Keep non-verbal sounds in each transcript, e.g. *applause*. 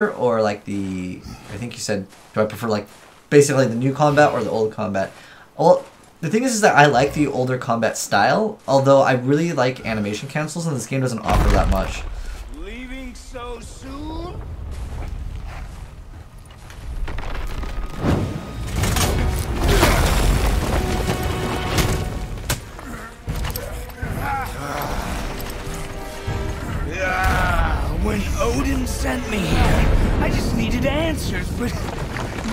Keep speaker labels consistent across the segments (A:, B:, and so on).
A: or like the I think you said do I prefer like basically the new combat or the old combat? Well, the thing is, is that I like the older combat style, although I really like animation cancels and this game doesn't offer that much.
B: Leaving so sent me here, I just needed answers, but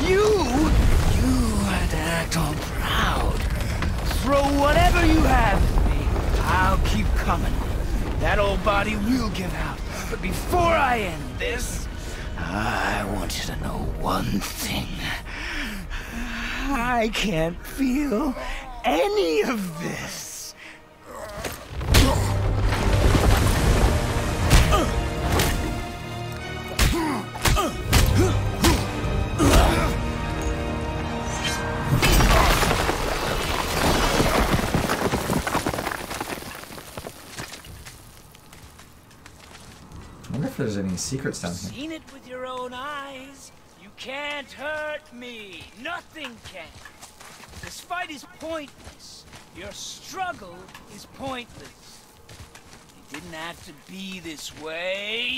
B: you, you had to act all proud. Throw whatever you have at me. I'll keep coming. That old body will give out. But before I end this, I want you to know one thing. I can't feel any of this.
A: There's any secrets down here.
B: Seen it with your own eyes. You can't hurt me. Nothing can. This fight is pointless. Your struggle is pointless. It didn't have to be this way.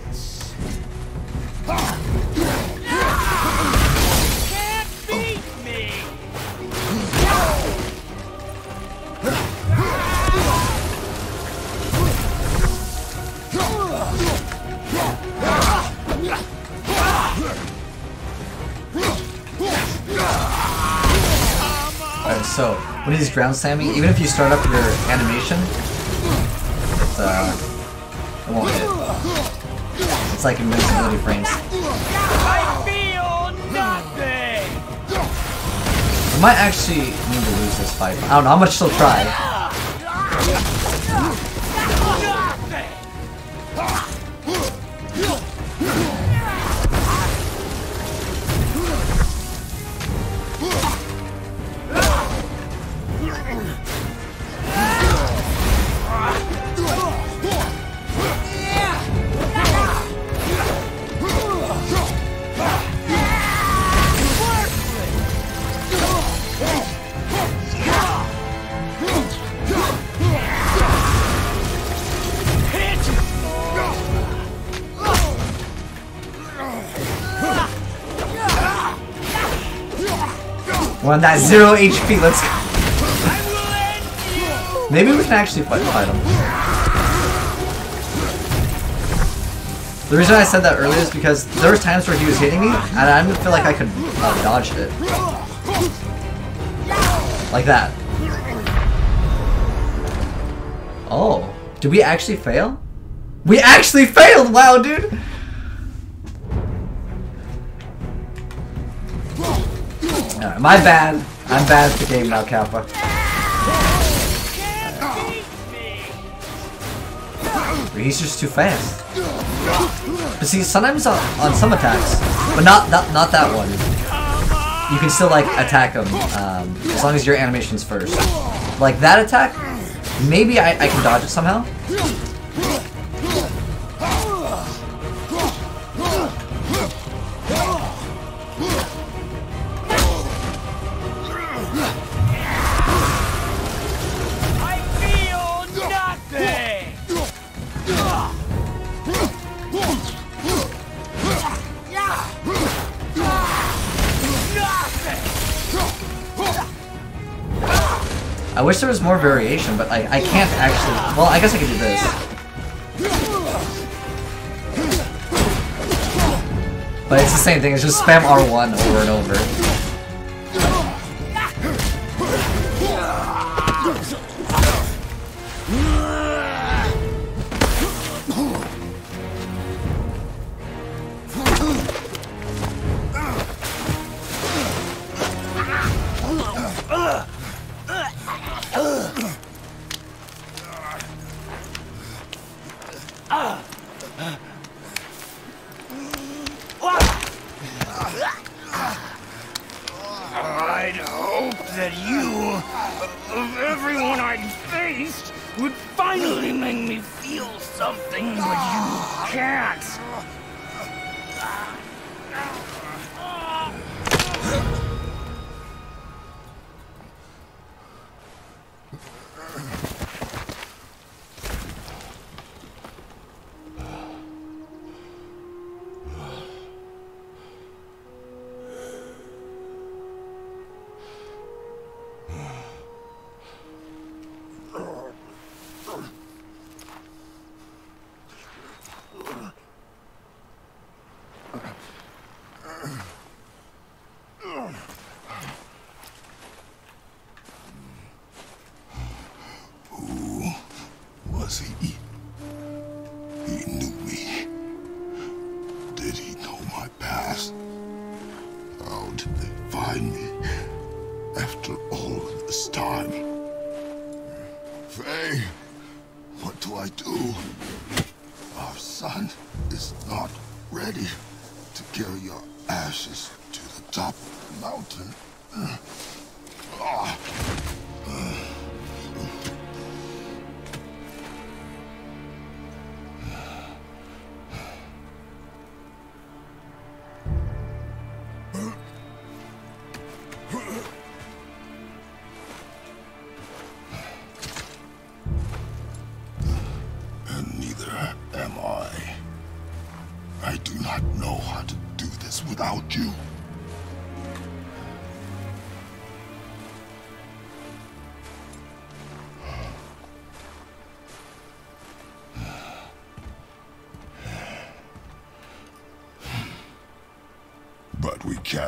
A: So when he's ground slamming, even if you start up your animation, it, uh, it won't hit. It's like invincibility frames.
B: I feel nothing!
A: I might actually need to lose this fight. I don't know how much she'll try. On that zero HP. Let's go. Maybe we can actually fight, fight him. The reason I said that earlier is because there was times where he was hitting me, and I didn't feel like I could uh, dodge it. Like that. Oh. Did we actually fail? We actually failed! Wow, dude! My bad. I'm bad at the game now, Kappa. He's just too fast. But see, sometimes on, on some attacks, but not, not not that one. You can still like attack him um, as long as your animation's first. Like that attack, maybe I, I can dodge it somehow. Wish there was more variation, but I, I can't actually. Well, I guess I could do this. But it's the same thing, it's just spam R1 over and over.
C: He knew me. Did he know my past? How did they find me after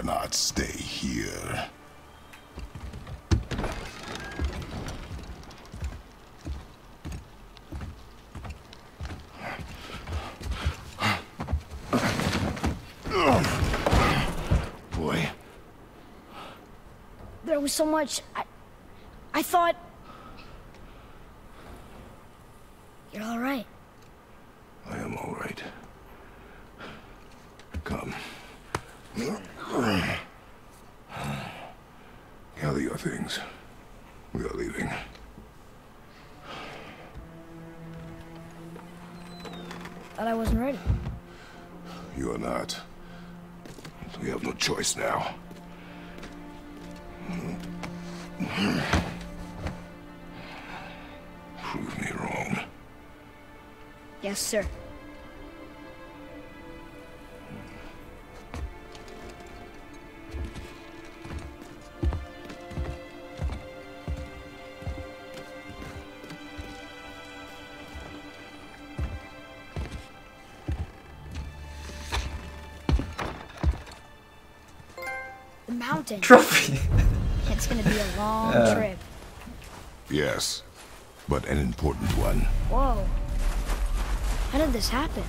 C: cannot stay here. Boy,
D: There was so much. I, I thought. You're all right.
C: I am all right. Come. *sighs* Gather your things. We are leaving.
D: Thought I wasn't ready.
C: You are not. We have no choice now. Prove me wrong.
D: Yes, sir.
A: Trophy.
D: It's gonna be a long
A: Yeah.
D: trip.
C: Yes, but an important one.
D: Whoa. How did this happen?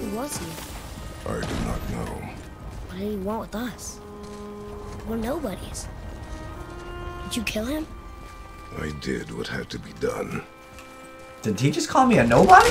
D: Who was he?
C: I do not know.
D: What did he want with us? We're nobodies. Did you kill him?
C: I did what had to be done.
A: Did he just call me a nobody?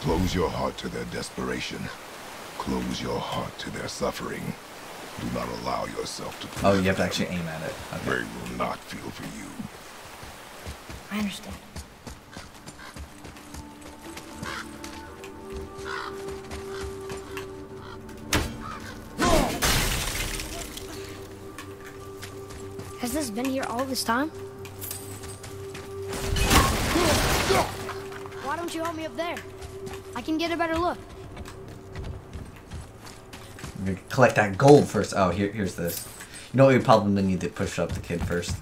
C: Close your heart to their desperation. Close your heart to their suffering. Do not allow yourself to.
A: Oh, you have to actually aim at it.
C: They
A: Okay.
C: will not feel for you.
D: I understand. Has this been here all this time? Why don't you help me up there? I can get a better look.
A: Collect that gold first. Oh, here, here's this. You know what? We probably need to push up the kid first.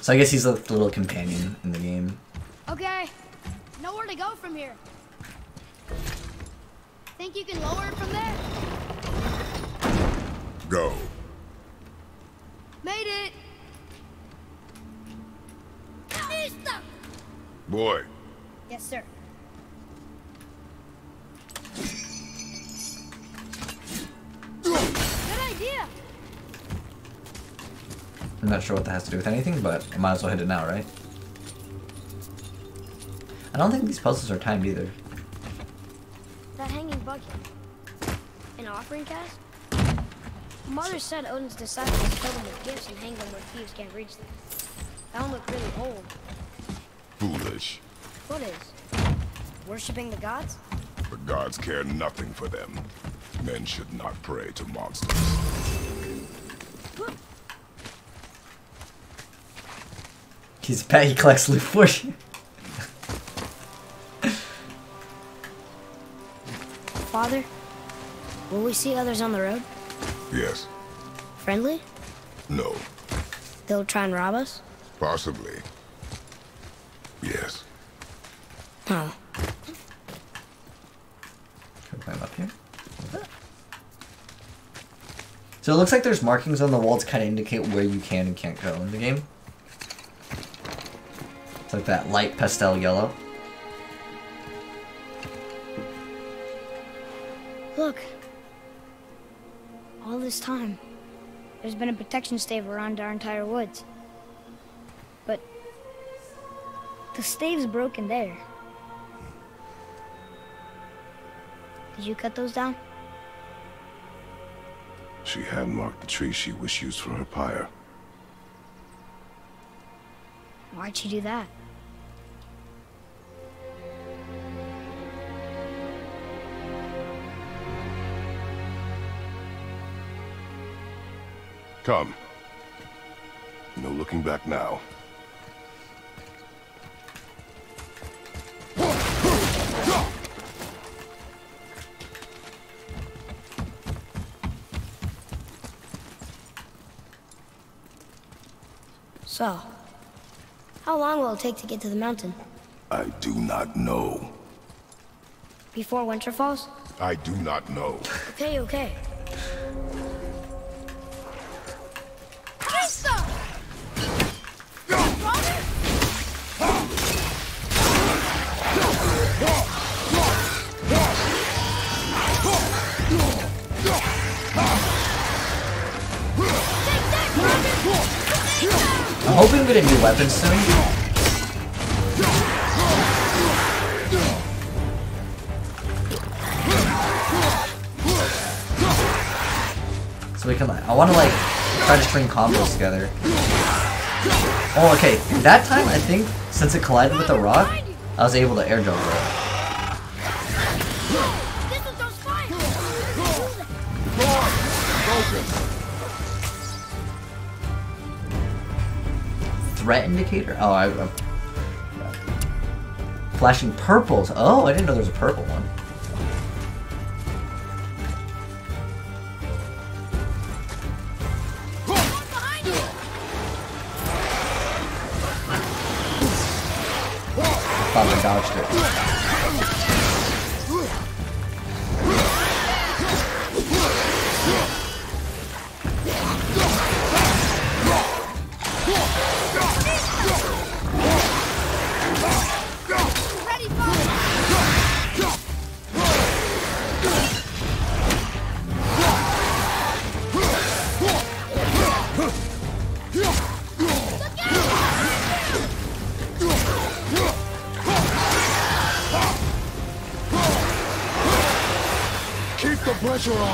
A: So I guess he's like the little companion in the game.
D: Okay, nowhere to go from here? Think you can lower it from there?
C: Go.
D: Made it! Listo!
C: Boy,
D: Yes, sir. Good idea!
A: I'm not sure what that has to do with anything, but I might as well hit it now, right? I don't think these puzzles are timed either.
D: That hanging bucket. An offering cast? Mother said Odin's disciples fill them with gifts and hang them where thieves can't reach them. That one looked really old.
C: Foolish.
D: What is? Worshipping the gods?
C: The gods care nothing for them. Men should not pray to monsters.
A: He's a pet, he collects loot for you.
D: Father, will we see others on the road?
C: Yes.
D: Friendly?
C: No.
D: They'll try and rob us?
C: Possibly. Yes.
D: Oh.
A: Can we climb up here? So it looks like there's markings on the wall to kind of indicate where you can and can't go in the game. It's like that light pastel yellow.
D: Look. All this time, there's been a protection stave around our entire woods. But the stave's broken there. Did you cut those down?
C: She had marked the tree she wished used for her pyre.
D: Why'd she do that?
C: Come. No looking back now.
D: So, how long will it take to get to the mountain?
C: I do not know.
D: Before winter falls?
C: I do not know.
D: Okay, okay.
A: A new weapon soon. So we can I want to like try to string combos together. Oh, okay. That time, I think, since it collided with the rock, I was able to air jump it. Threat indicator? Oh, I. I flashing purples. Oh, I didn't know there was a purple one. Thought I dodged it.
C: Pressure on.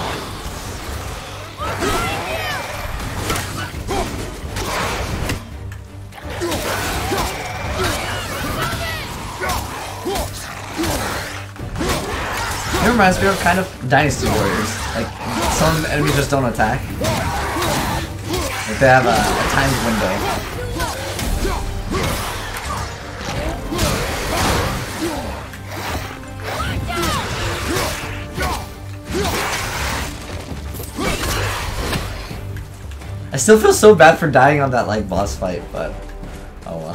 A: It reminds me of kind of Dynasty Warriors. Like, some enemies just don't attack. Like, they have a, a timed window. I still feel so bad for dying on that, like, boss fight, but... Oh well.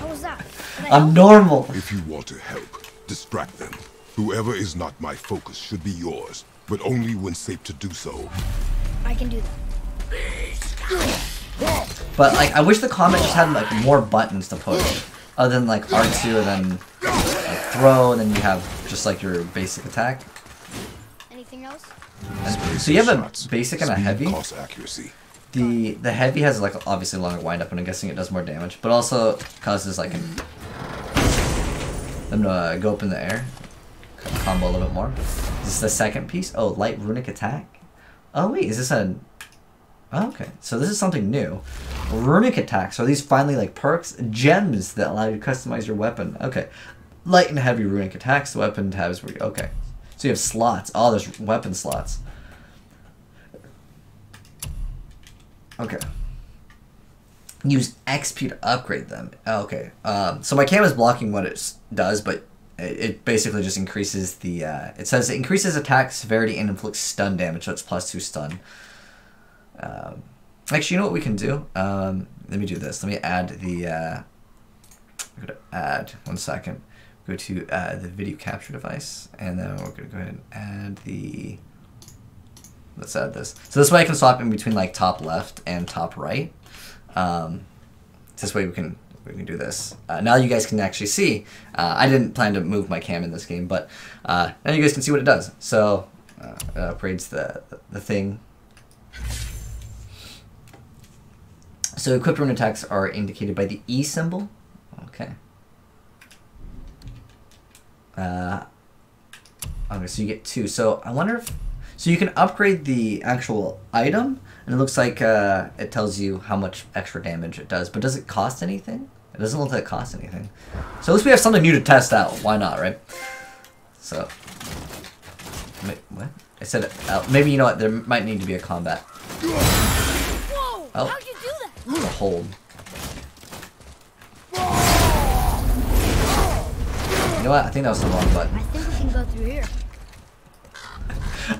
D: How was that?
A: I'm normal.
C: If you want to help, distract them. Whoever is not my focus should be yours, but only when safe to do so.
D: I can do that.
A: But like, I wish the combat just had like more buttons to push, other than like R2 and then like, throw, and then you have just like your basic attack.
D: Anything else?
A: And- so you have a basic and a heavy.
C: costs accuracy.
A: The the heavy has like obviously a longer windup, and I'm guessing it does more damage, but also causes like an, them to uh, go up in the air, combo a little bit more. This is this the second piece? Oh, light runic attack. Oh wait, is this a? Oh, okay, so this is something new. Runic attacks are these finally like perks, gems that allow you to customize your weapon. Okay, light and heavy runic attacks. The weapon tabs where you okay. So you have slots. Oh, there's weapon slots. Okay. Use XP to upgrade them. Oh, okay. Um, so my cam is blocking what it does, but it, basically just increases the. Uh, it says it increases attack severity and inflicts stun damage, so it's plus two stun. Um, actually, you know what we can do? Um, let me do this. Let me add the. Uh, I'm gonna add one second. Go to uh, the video capture device, and then we're gonna go ahead and add the. Let's add this. So this way I can swap in between like top left and top right. Um, this way we can we can do this. Uh, now you guys can actually see. Uh, I didn't plan to move my cam in this game, but uh, now you guys can see what it does. So uh, it upgrades the the thing. So equipped rune attacks are indicated by the E symbol. Okay. Uh, okay, so you get two. So I wonder if so you can upgrade the actual item, and it looks like uh, it tells you how much extra damage it does. But does it cost anything? It doesn't look like it costs anything. So at least we have something new to test out. Why not, right? So, what? I said uh, maybe you know what? There might need to be a combat.
D: Whoa!
A: Oh.
D: How'd you do that?
A: A hold. You know what? I think that was the wrong button.
D: I think we can go through here.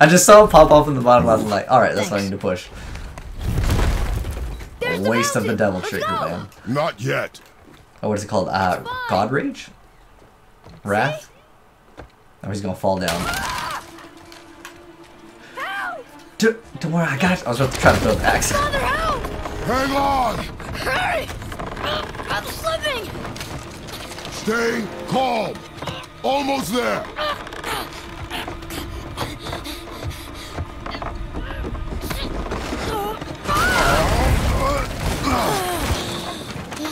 A: I just saw it pop up in the bottom left. I'm like, all right, that's what I
D: Thanks.
A: need to push.
D: There's
A: A
D: the
A: waste of the devil
D: Let's
A: trigger, man.
C: Not yet.
A: Oh, what is it called? Uh, God Rage? Wrath? Oh, he's gonna fall down.
D: Help!
A: Dude, don't worry, I got it. I was about to try to throw an axe.
D: Father, help!
C: Hang on!
D: Hurry! I'm slipping!
C: Stay calm! Almost there! *laughs*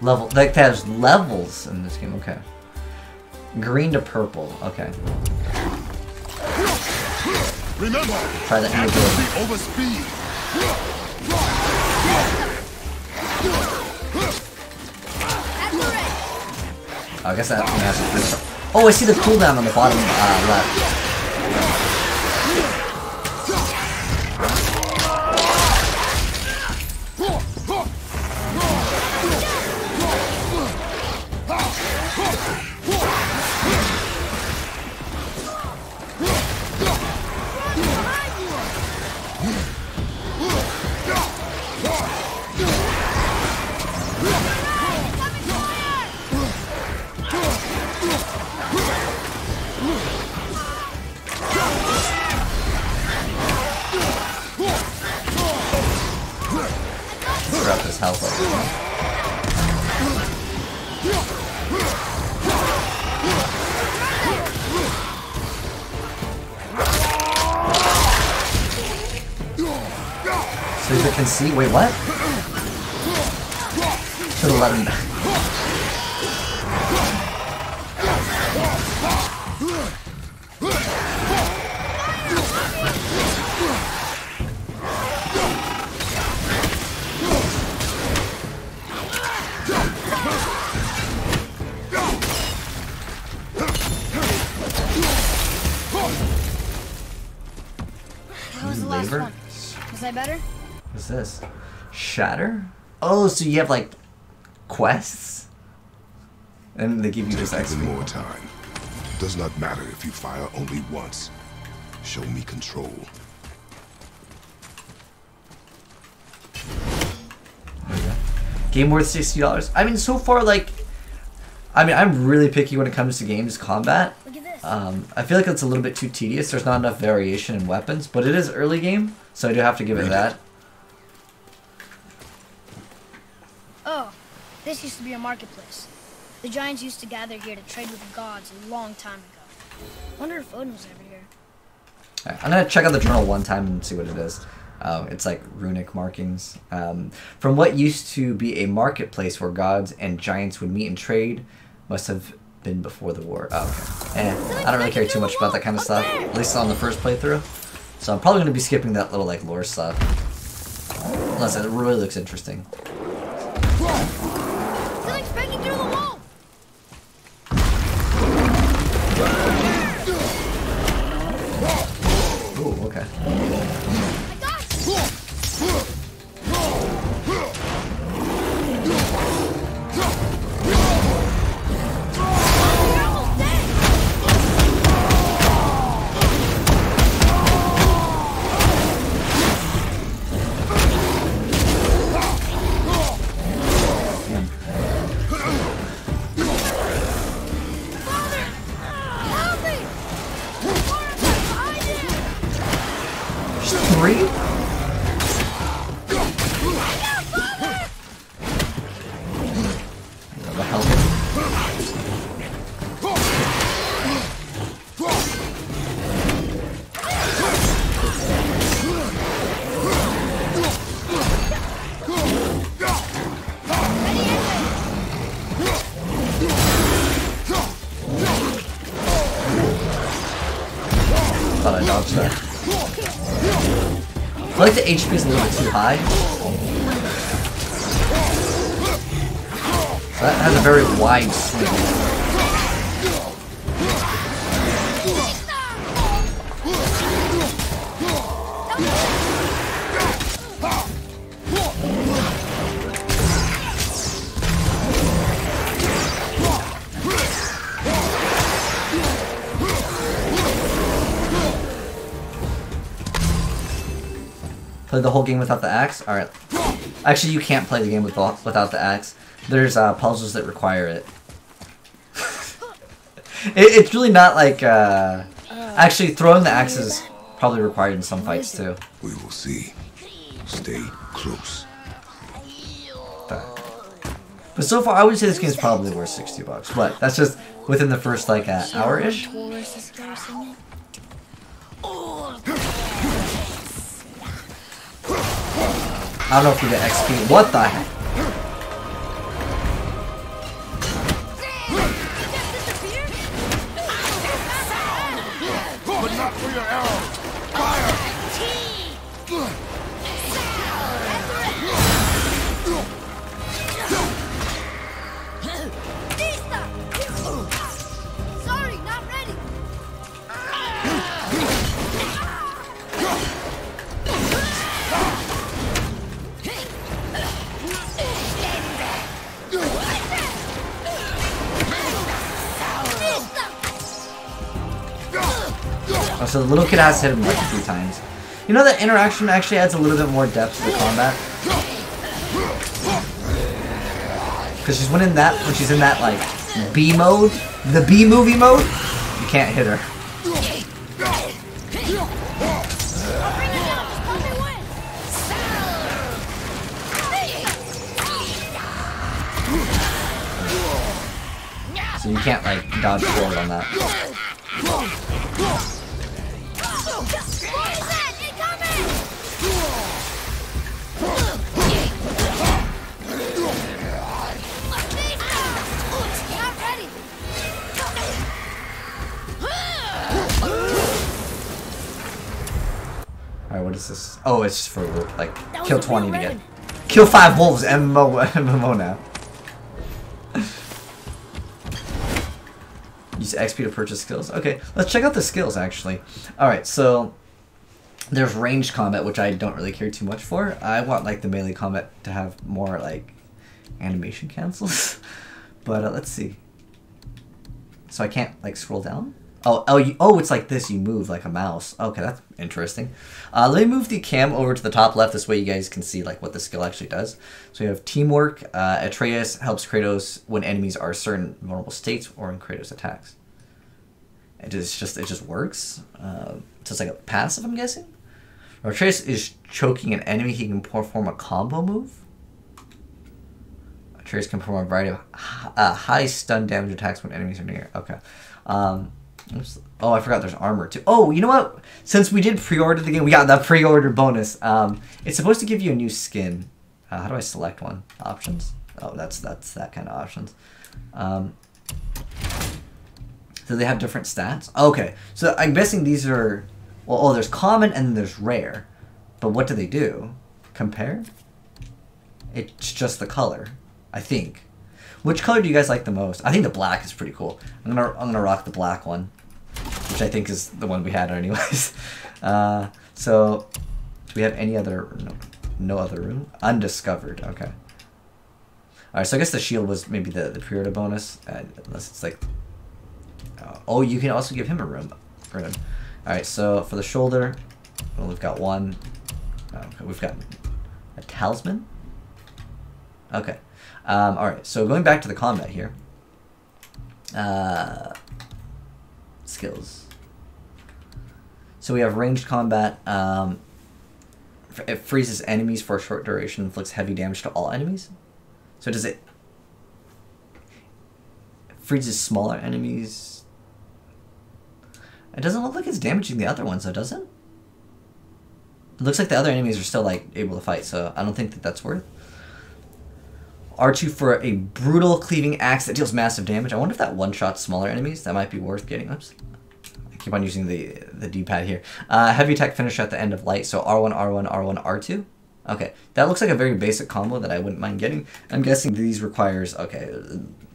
A: Level. Like, there's levels in this game. Okay. Green to purple. Okay.
C: Remember,
A: Try that new ability.
C: over speed.
A: Oh, I guess that has to. Oh, I see the cooldown on the bottom uh, left. Flavor?
D: Is that better?
A: What's this? Shatter? Oh, so you have like quests? And they give you
C: Take
A: this XP.
C: more time. Does not matter if you fire only once. Show me control.
A: Game worth sixty dollars. I mean, so far, like, I mean, I'm really picky when it comes to games combat.
D: Look at this.
A: Um, I feel like it's a little bit too tedious. There's not enough variation in weapons, but it is early game, so I do have to give it
C: it.
A: that.
D: oh, this used to be a marketplace. The giants used to gather here to trade with the gods a long time ago. Wonder if Odin was ever here.
A: Alright, I'm gonna check out the journal one time and see what it is. Um, it's like runic markings. Um, from what used to be a marketplace where gods and giants would meet and trade, must have been before the war. Oh, okay. Eh, I don't really care too much about that kind of stuff, at least on the first playthrough. So I'm probably gonna be skipping that little like lore stuff. Unless it really looks interesting. HP is a little too high. That has a very wide swing. The whole game without the axe? Alright. Actually, you can't play the game with, without the axe. There's uh, puzzles that require it. *laughs* it. It's really not like... Uh... Actually, throwing the axe is probably required in some fights too.
C: We will see. Stay close.
A: But so far, I would say this game's probably worth 60 bucks. But that's just within the first like uh, hour-ish. I don't know if you get XP. What the heck? So the little kid has hit him like a few times. You know that interaction actually adds a little bit more depth to the combat. Because she's when in that when she's in that like B mode, the B movie mode, you can't hit her. Alright, what is this? Oh, it's just for like kill 20 to get. Kill 5 wolves, MMO, *laughs* MMO now. *laughs* Use XP to purchase skills. Okay, let's check out the skills actually. Alright, so there's ranged combat, which I don't really care too much for. I want like the melee combat to have more like animation cancels. *laughs* but uh, let's see. So I can't like scroll down. Oh, oh, you, oh! It's like this. You move like a mouse. Okay, that's interesting. Uh, let me move the cam over to the top left. This way, you guys can see like what the skill actually does. So you have teamwork. Uh, Atreus helps Kratos when enemies are certain vulnerable states or in Kratos attacks. It just, just it just works. Uh, so it's like a passive, I'm guessing. Atreus is choking an enemy. He can perform a combo move. Atreus can perform a variety of uh, high stun damage attacks when enemies are near. Okay. Um. Oh, I forgot there's armor too. Oh, you know what? Since we did pre-order the game, we got that pre-order bonus. Um, it's supposed to give you a new skin. Uh, how do I select one? Options. Oh, that's that's that kind of options. Um, so they have different stats. Okay, so I'm guessing these are. Well, oh, there's common and there's rare, but what do they do? Compare. It's just the color, I think. Which color do you guys like the most? I think the black is pretty cool. I'm gonna I'm gonna rock the black one, which I think is the one we had anyways. *laughs* Uh, so, do we have any other? No, no other room. Undiscovered. Okay. All right. So I guess the shield was maybe the the pre-order bonus, uh, unless it's like. Uh, oh, you can also give him a room. Room. All right. So for the shoulder, well, we've got one. Okay, we've got a talisman. Okay. Um, all right, so going back to the combat here. Uh, skills. So we have ranged combat. Um, it freezes enemies for a short duration, inflicts heavy damage to all enemies. So does it freezes smaller enemies? It doesn't look like it's damaging the other ones, though, does it? It looks like the other enemies are still like able to fight, so I don't think that that's worth. R2 for a brutal cleaving axe that deals massive damage. I wonder if that one-shot smaller enemies. That might be worth getting. Oops. I keep on using the the D-pad here. Uh, heavy attack finish at the end of light. So R1, R1, R1, R2. Okay, that looks like a very basic combo that I wouldn't mind getting. I'm guessing these requires, okay,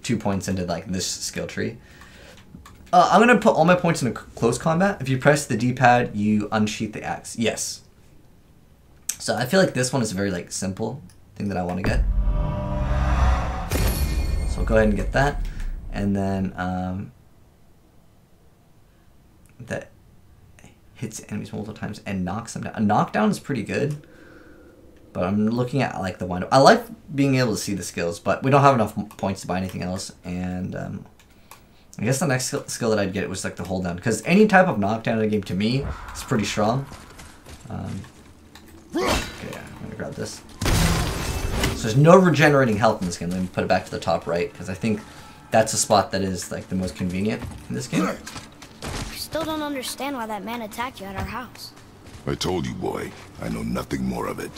A: two points into like this skill tree. Uh, I'm going to put all my points into close combat. If you press the D-pad, you unsheath the axe. Yes. So I feel like this one is very like simple thing that I want to get. So will go ahead and get that. And then um, that hits enemies multiple times and knocks them down. A knockdown is pretty good. But I'm looking at like the wind. I like being able to see the skills, but we don't have enough points to buy anything else. And um, I guess the next skill, skill that I'd get was like the hold down, because any type of knockdown in a game to me is pretty strong. Um, okay, yeah, I'm gonna grab this. So there's no regenerating health in this game. Let me put it back to the top right, because I think that's a spot that is like the most convenient in this game.
D: I still don't understand why that man attacked you at our house.
C: I told you, boy. I know nothing more of it.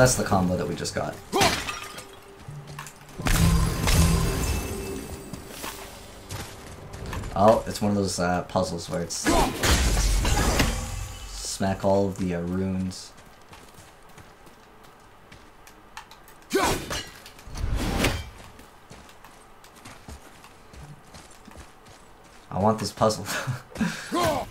A: That's the combo that we just got. Oh, it's one of those uh, puzzles where it's smack all of the uh, runes. I want this puzzle. *laughs*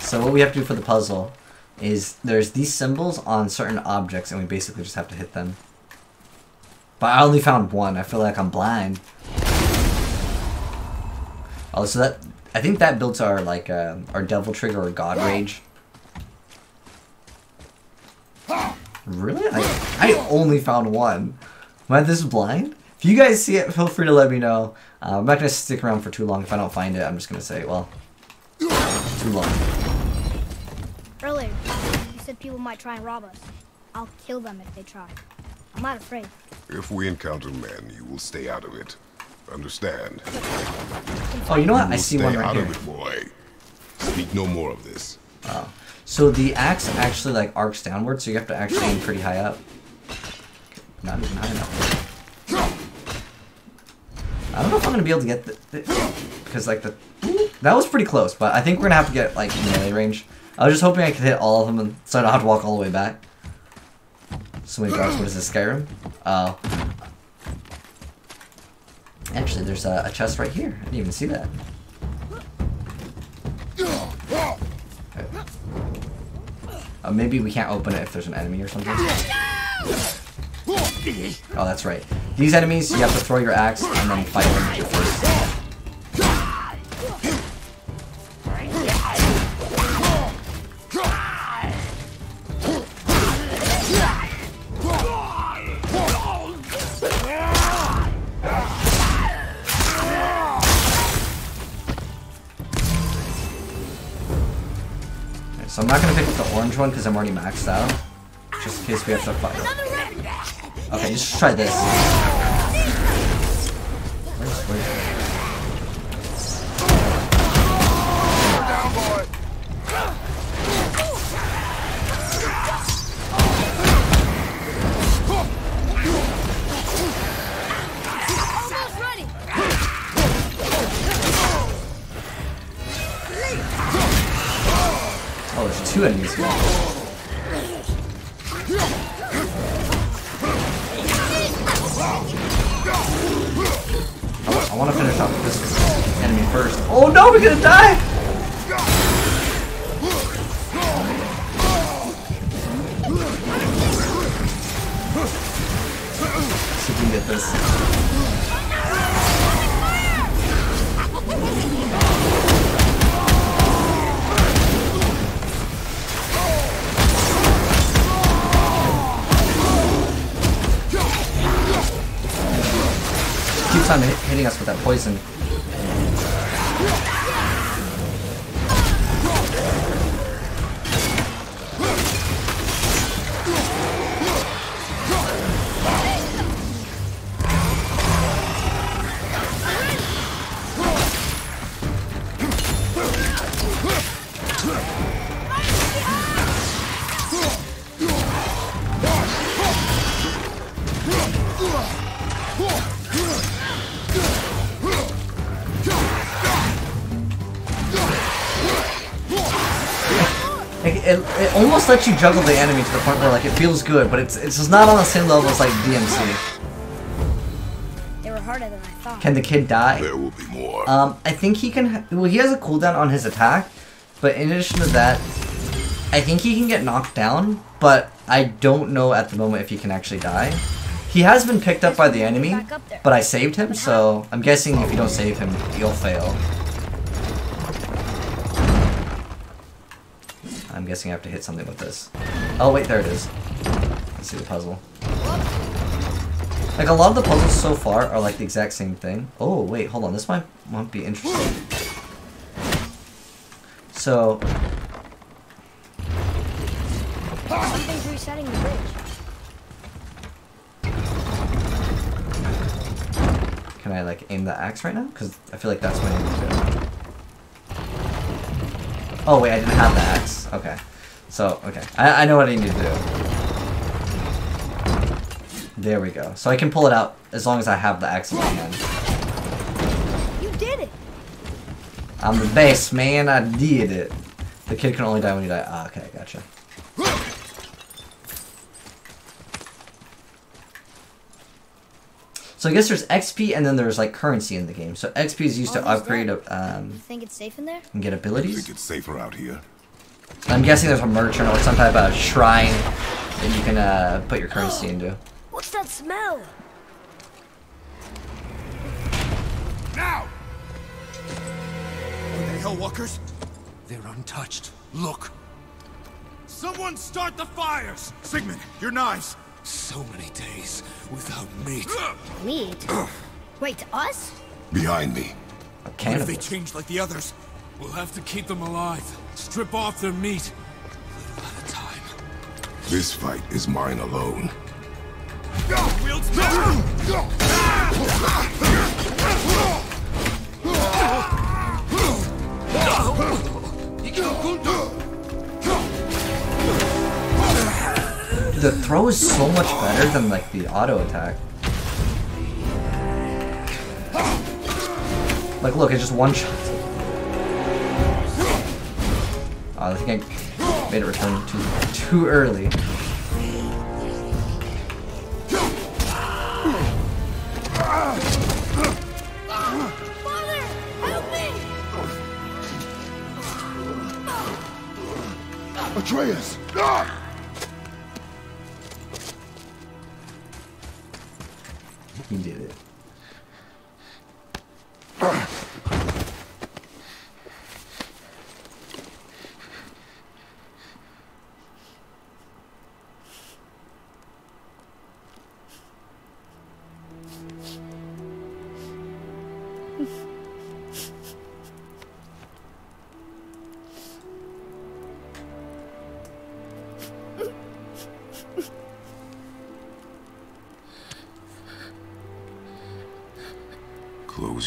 A: So what we have to do for the puzzle is there's these symbols on certain objects and we basically just have to hit them. But I only found one. I feel like I'm blind. Oh, so that I think that builds our like uh, our devil trigger or god rage. Really? I I only found one. Am I this blind? If you guys see it, feel free to let me know. Uh, I'm not gonna stick around for too long. If I don't find it, I'm just gonna say, well, too long.
D: Earlier, you said people might try and rob us. I'll kill them if they try. I'm not afraid.
C: If we encounter men, you will stay out of it. Understand?
A: Oh, you know what?
C: You
A: I see
C: stay
A: one right
C: out
A: here.
C: of it, boy. Speak no more of this.
A: Oh. So the axe actually like arcs downward, so you have to actually aim pretty high up. Not even high enough. I don't know if I'm gonna be able to get the, the because like the that was pretty close, but I think we're gonna have to get like melee range. I was just hoping I could hit all of them, and, so I don't have to walk all the way back. So many guards. What is this, Skyrim? Oh. Actually, there's a, a chest right here. I didn't even see that. Uh, maybe we can't open it if there's an enemy or something. Oh, that's right. These enemies, you have to throw your axe and then fight them with your first. One because I'm already maxed out. Just in case we have to fight. Okay, just try this. Like, it, it almost lets you juggle the enemy to the point where like it feels good, but it's it's just not on the same level as like DMC.
D: They were harder than I thought.
A: Can the kid die?
C: There will be more.
A: Um, I think he can. Well, he has a cooldown on his attack, but in addition to that, I think he can get knocked down. But I don't know at the moment if he can actually die. He has been picked up by the enemy,
D: Back up there.
A: but I saved him, so I'm guessing if you don't save him, you'll fail. I'm guessing I have to hit something with this. Oh wait, there it is. Let's see the puzzle. Like a lot of the puzzles so far are like the exact same thing. Oh wait, hold on. This might might be interesting. So
D: Something's resetting the bridge.
A: can I like aim the axe right now? Because I feel like that's what I need to do. Oh wait, I didn't have the axe. Okay. So okay, I I know what I need to do. There we go. So I can pull it out as long as I have the axe in my hand.
D: You did it.
A: I'm the best, man. I did it. The kid can only die when you die. Ah, okay, gotcha. So I guess there's XP and then there's like currency in the game. So XP is used to
D: All these
A: upgrade
D: dead.
A: um,
D: You think it's safe in there?
A: and get
C: think it's safer out here.
A: I'm guessing there's a merchant or some type of shrine that you can uh, put your currency into. *gasps*
D: What's that smell?
C: Now!
E: Are they Hellwalkers? They're untouched. Look! Someone start the fires! Sigmund, your knives! So many days without meat.
D: Meat? *sighs* Wait, us?
C: Behind me.
A: A
E: What if they change like the others? We'll have to keep them alive. Strip off their meat. Little at a time.
C: This fight is mine alone.
E: Wields *laughs*
A: The throw is so much better than like the auto attack. Like, look, it's just one shot. Oh, I think I made it return too too early.
D: Father!
C: Atreus! Ah!
A: He did it. *clears throat*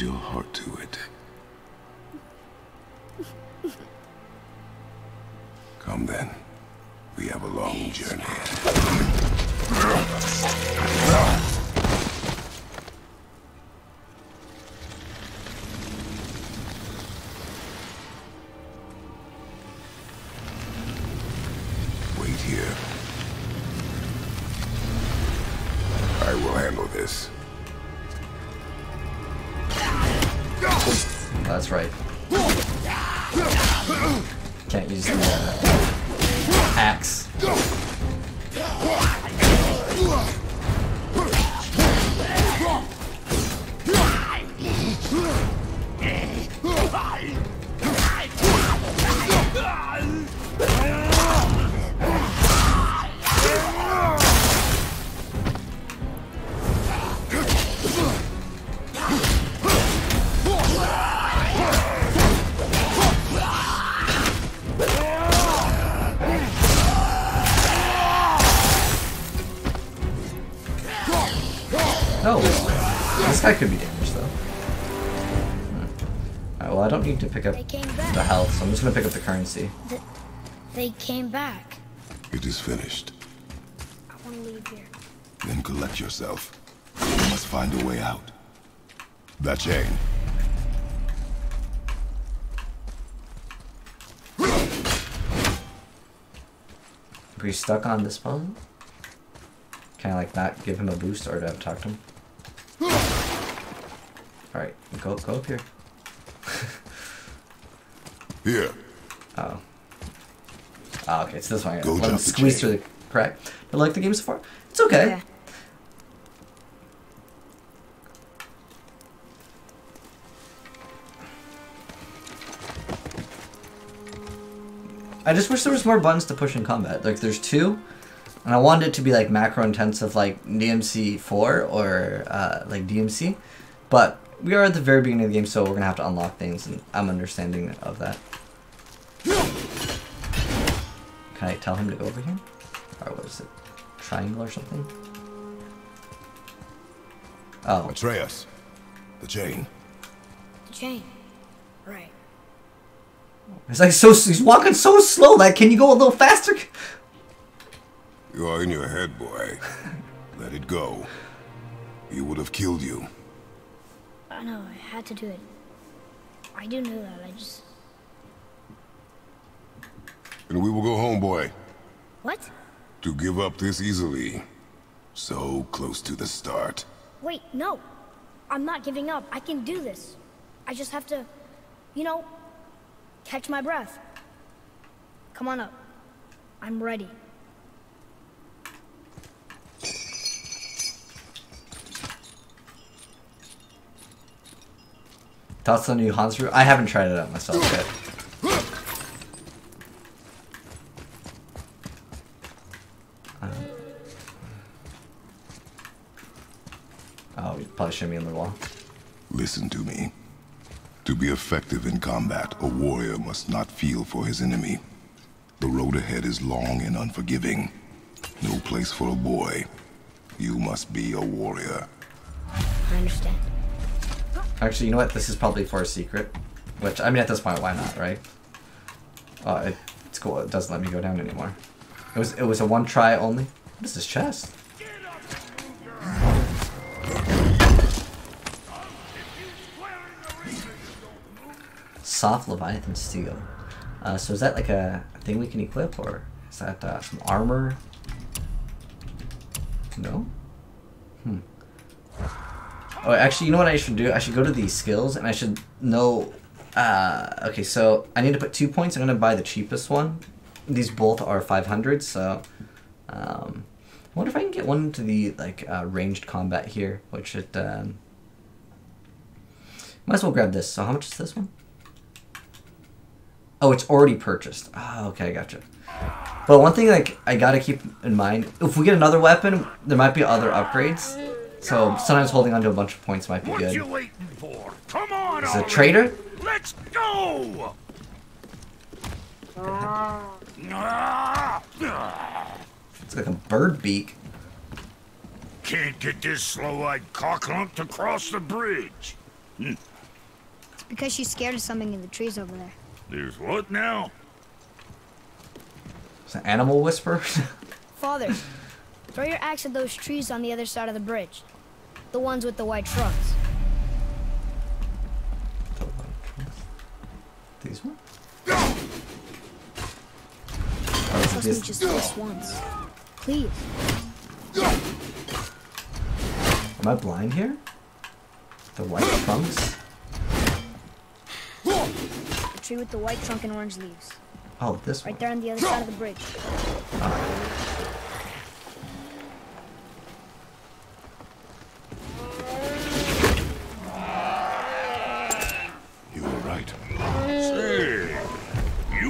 C: your heart to it.
A: Guy could be damaged though. Hmm. Alright, well I don't need to pick up the health, so I'm just gonna pick up the currency.
D: Th- they came back.
C: It is finished.
D: I want to leave here.
C: Then collect yourself. You must find a way out. That chain.
A: Are we stuck on this phone? Can I like not give him a boost or do I have to talk to him? Alright, go go up here. *laughs*
C: Here.
A: Oh. Oh, okay, it's this one.
C: Go
A: Let him
C: jump
A: squeeze
C: chain.
A: through the crack. I like the game so far? It's okay.
D: Yeah.
A: I just wish there was more buttons to push in combat. Like there's two, and I wanted it to be like macro intensive like DMC four or uh, like DMC, but we are at the very beginning of the game, so we're gonna have to unlock things, and I'm understanding of that. Can I tell him to go over here, or what is it, triangle or something? Oh,
C: Atreus. The chain.
D: The chain. Right.
A: it's like so. He's walking so slow. Like, can you go a little faster?
C: You are in your head, boy. *laughs* Let it go. He would have killed you.
D: I know, I had to do it. I do know that, I just...
C: And we will go home, boy.
D: What?
C: To give up this easily. So close to the start.
D: Wait, no. I'm not giving up. I can do this. I just have to, you know, catch my breath. Come on up. I'm ready.
A: Thoughts on the new Hansru? I haven't tried it out myself yet. Uh, Oh, we probably shouldn't be in the wall.
C: Listen to me. To be effective in combat, a warrior must not feel for his enemy. The road ahead is long and unforgiving. No place for a boy. You must be a warrior.
D: I understand.
A: Actually, you know what? This is probably for a secret. Which, I mean, at this point, why not, right? Oh, it, it's cool. It doesn't let me go down anymore. It was it was a one try only. What is this chest? soft Leviathan steel. Uh, so is that like a, a thing we can equip, or is that uh, some armor? No? Hmm. Oh, actually, you know what I should do? I should go to these skills, and I should know... Uh, okay, so I need to put two points. I'm to buy the cheapest one. These both are 500, so... Um, I wonder if I can get one to the, like, uh, ranged combat here, which it... Um, might as well grab this. So how much is this one? Oh, it's already purchased. Oh, okay, I gotcha. But one thing like I gotta keep in mind, if we get another weapon, there might be other upgrades. So sometimes holding on to a bunch of points might be
E: What
A: good.
E: you waiting for? Come on,
A: Is a
E: already.
A: trader?
E: Let's go!
A: It's like a bird beak.
E: Can't get this slow-eyed cocklump to cross the bridge.
D: It's because she's scared of something in the trees over there.
E: There's what now?
A: It's an animal whisper. *laughs*
D: Father, throw your axe at those trees on the other side of the bridge. The ones with the white trunks.
A: These ones? Oh,
D: me just this once. Please.
A: Am I blind here? The white trunks?
D: The tree with the white trunk and orange leaves.
A: Oh, this one.
D: Right there on the other side of the bridge.
C: You were right.
E: Say, you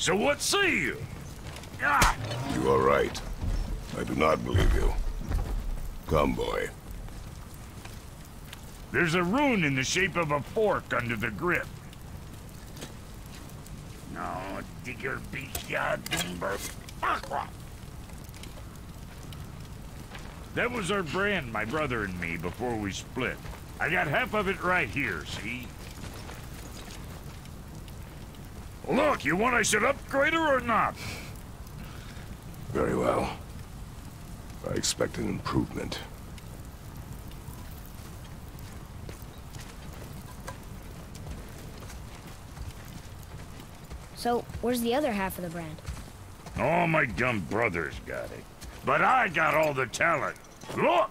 E: So what say you? Ah!
C: You are right. I do not believe you. Come, boy.
E: There's a rune in the shape of a fork under the grip. No, digger beast timber. That was our brand, my brother and me, before we split. I got half of it right here, see? Look, you want I should upgrade her or not?
C: Very well. I expect an improvement.
D: So, where's the other half of the brand?
E: All my dumb brothers got it. But I got all the talent. Look!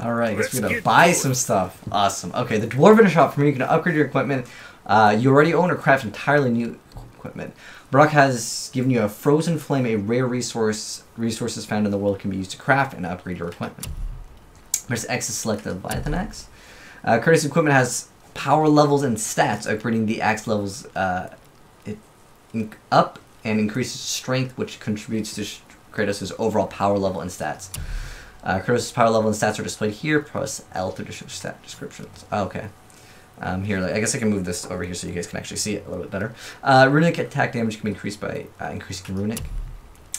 A: Alright, guess we're gonna buy
E: to
A: some stuff. Awesome. Okay, the Dwarven shop from here you can upgrade your equipment. Uh, you already own or craft entirely new equipment. Brok has given you a frozen flame, a rare resource. Resources found in the world can be used to craft and upgrade your equipment. Press X to select the Leviathan axe. Uh, Kratos' equipment has power levels and stats. Upgrading the axe levels uh, it up and increases strength, which contributes to Kratos' overall power level and stats. Uh, power level and stats are displayed here. Press L to show stat descriptions. Okay. Um, here, I guess I can move this over here so you guys can actually see it a little bit better. Uh, runic attack damage can be increased by uh, increasing runic.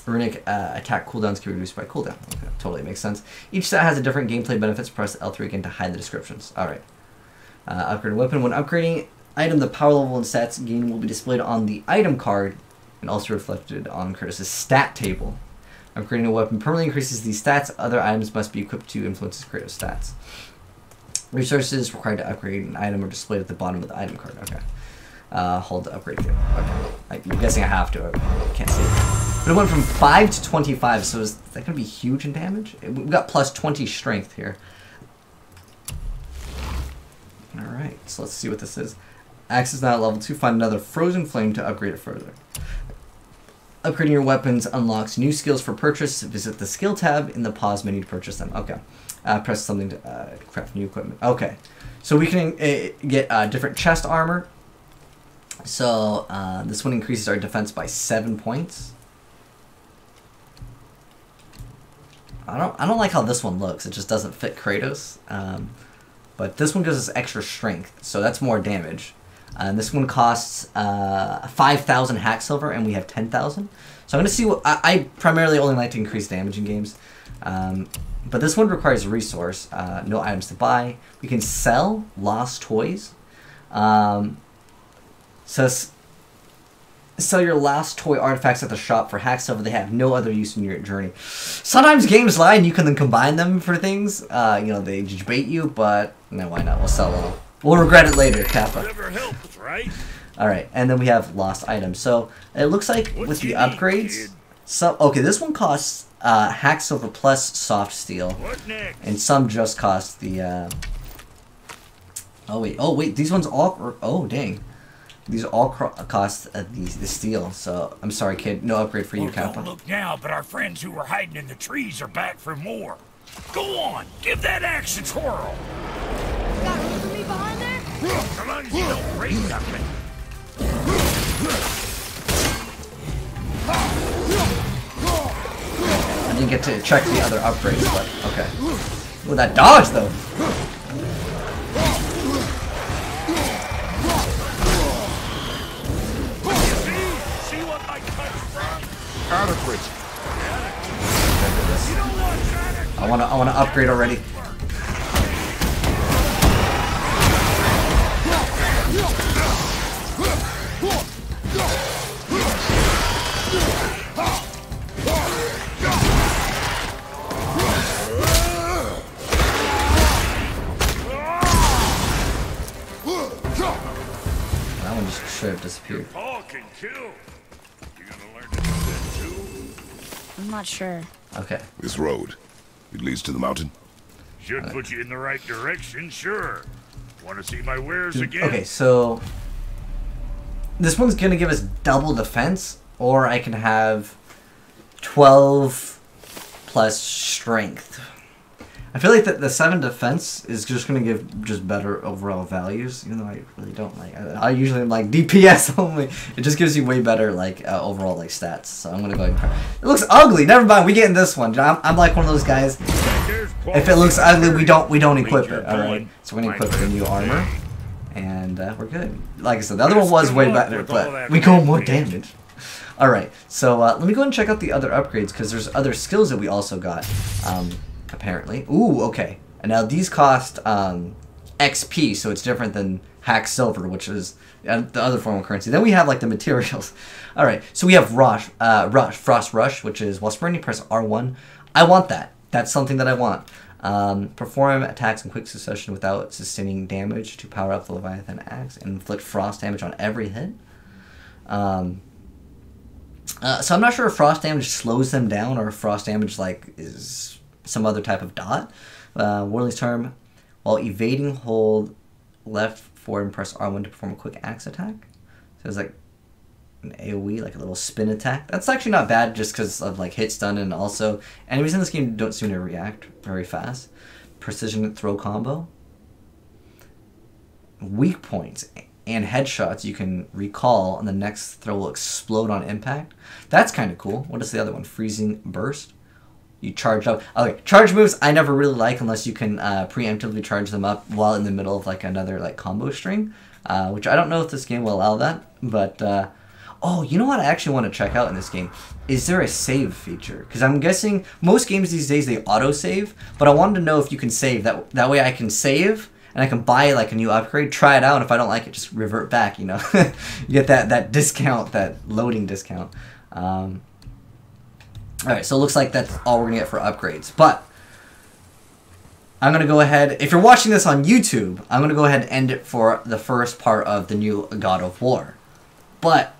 A: Runic uh, attack cooldowns can be reduced by cooldown. Okay, totally makes sense. Each stat has a different gameplay benefits. Press L3 again to hide the descriptions. Alright. Uh, upgrade weapon. When upgrading item, the power level and stats gain will be displayed on the item card and also reflected on Kratos's stat table. Upgrading a weapon permanently increases these stats. Other items must be equipped to influence Kratos' stats. Resources required to upgrade an item are displayed at the bottom of the item card. Okay. Uh, hold the upgrade here. Okay. I'm guessing I have to. I can't see. But it went from 5 to 25, so is that going to be huge in damage? We've got plus 20 strength here. Alright, so let's see what this is. Axe is now at level 2. Find another Frozen Flame to upgrade it further. Upgrading your weapons unlocks new skills for purchase. Visit the skill tab in the pause menu to purchase them. Okay. Uh, press something to uh, craft new equipment. Okay. So we can uh, get uh, different chest armor. So uh, this one increases our defense by 7 points. I don't, I don't like how this one looks. It just doesn't fit Kratos. Um, but this one gives us extra strength, so that's more damage. Uh, this one costs uh, 5,000 Hacksilver, and we have 10,000. So I'm going to see what... I, I, primarily only like to increase damage in games. Um, but this one requires a resource. Uh, no items to buy. We can sell lost toys. Um, says sell your last toy artifacts at the shop for Hacksilver. They have no other use in your journey. Sometimes games lie and you can then combine them for things. Uh, you know, they bait you, but no, why not? We'll sell them. We'll regret it later, Kappa.
E: Whatever helps, right?
A: Alright, and then we have lost items. So it looks like
E: What
A: with the
E: need,
A: upgrades,
E: kid?
A: some okay, this one costs uh, Hacksilver plus soft steel, and some just cost the. Uh... Oh wait, oh wait, these ones all. Oh dang, these all cost uh, the the steel. So I'm sorry, kid, no upgrade for you,
E: Well, don't look now, but our friends who were hiding in the trees are back for more. Go on, give that axe a twirl.
D: Got room for me
A: I didn't get to check the other upgrades, but okay. Ooh, that dodge though.
C: Adequate.
A: I wanna I wanna upgrade already.
D: Not sure.
A: Okay.
C: This road. It leads to the mountain.
E: Should put you in the right direction, sure. Want to see my wares again?
A: Okay, so this one's gonna give us double defense, or I can have twelve plus strength. I feel like that the seven defense is just gonna give just better overall values, even though I really don't like. I, I usually like DPS *laughs* only. It just gives you way better like uh, overall like stats. So I'm gonna go. Ahead it looks ugly. Never mind. We get in this one. I'm, I'm like one of those guys. If it looks ugly, we don't we don't equip it. All right. So we're gonna equip the new armor, and uh, we're good. Like I said, the other one was way better, but we go more damage. All right. So uh, let me go and check out the other upgrades because there's other skills that we also got. Um, apparently. Ooh. Okay. And now these cost um, XP, so it's different than Hacksilver, which is uh, the other form of currency. Then we have like the *laughs* materials. All right, so we have rush, uh, rush, frost rush, which is while sprinting, press R1. I want that. That's something that I want. Um, perform attacks in quick succession without sustaining damage to power up the Leviathan axe and inflict frost damage on every hit. Um, uh, so I'm not sure if frost damage slows them down or if frost damage like is some other type of dot. Uh, Warley's term, while evading, hold left forward and press R1 to perform a quick axe attack. So it's like an AoE, like a little spin attack. That's actually not bad just because of like hit stun and also enemies in this game don't seem to react very fast. Precision throw combo. Weak points and headshots you can recall and the next throw will explode on impact. That's kind of cool. What is the other one? Freezing burst. You charge up. Okay, charge moves I never really like unless you can uh, preemptively charge them up while in the middle of like another like combo string, uh, which I don't know if this game will allow that. But uh, oh, you know what I actually want to check out in this game? Is there a save feature? Because I'm guessing most games these days they auto save, but I wanted to know if you can save that. That way I can save and I can buy like a new upgrade, try it out. And if I don't like it, just revert back. You know, *laughs* you get that that discount, that loading discount. Um, all right, so it looks like that's all we're gonna get for upgrades. But I'm gonna go ahead. If you're watching this on YouTube, I'm gonna go ahead and end it for the first part of the new God of War. But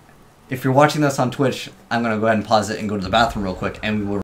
A: if you're watching this on Twitch, I'm gonna go ahead and pause it and go to the bathroom real quick, and we will.